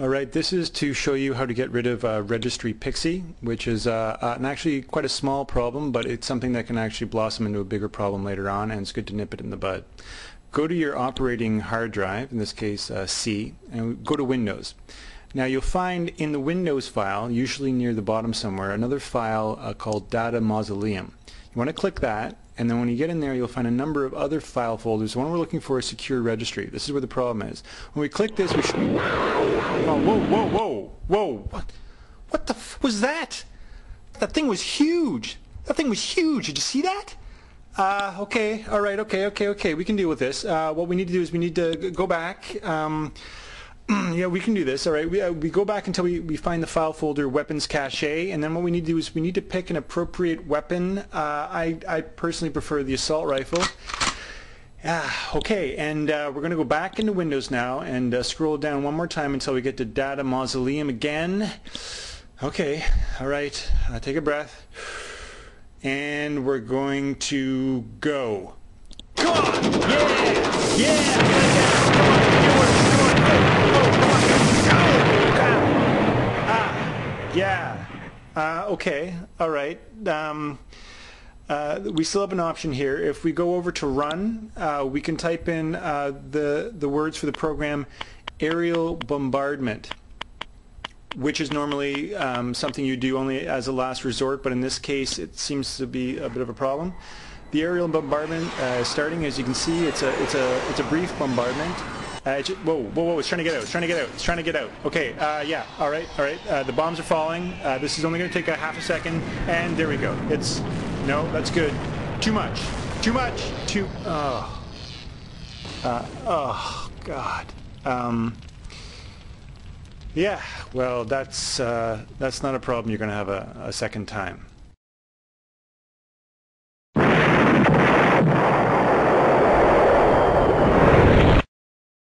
Alright, this is to show you how to get rid of uh, Registry Pixie, which is uh, uh, an actually quite a small problem, but it's something that can actually blossom into a bigger problem later on, and it's good to nip it in the bud. Go to your operating hard drive, in this case uh, C, and go to Windows. Now you'll find in the Windows file, usually near the bottom somewhere, another file uh, called Data Mausoleum. You want to click that, and then when you get in there, you'll find a number of other file folders. The one we're looking for is Secure Registry. This is where the problem is. When we click this, we should... Oh, whoa, whoa, whoa, whoa. What, what the f was that? That thing was huge. That thing was huge. Did you see that? Uh, okay, all right, okay, okay, okay. We can deal with this. Uh, what we need to do is we need to go back. Um, yeah, we can do this. All right, we, uh, we go back until we, we find the file folder weapons cache, and then what we need to do is we need to pick an appropriate weapon. Uh, I, I personally prefer the assault rifle. Ah, okay, and uh, we're going to go back into Windows now and uh, scroll down one more time until we get to Data Mausoleum again. Okay, all right, uh, take a breath. And we're going to go. Yeah! Yeah! Uh, okay. All right. Um, uh, we still have an option here. If we go over to run, uh, we can type in uh, the the words for the program aerial bombardment, which is normally um, something you do only as a last resort, but in this case it seems to be a bit of a problem. The aerial bombardment uh, starting, as you can see, it's a it's a it's a brief bombardment. Uh, whoa, whoa, whoa, it's trying to get out, it's trying to get out, it's trying to get out. Okay, uh, yeah, all right, all right. Uh, the bombs are falling. Uh, this is only going to take a half a second, and there we go. It's, no, that's good. Too much, too much, too, oh. Oh, God. Um, yeah, well, that's, uh, that's not a problem you're going to have a, a second time.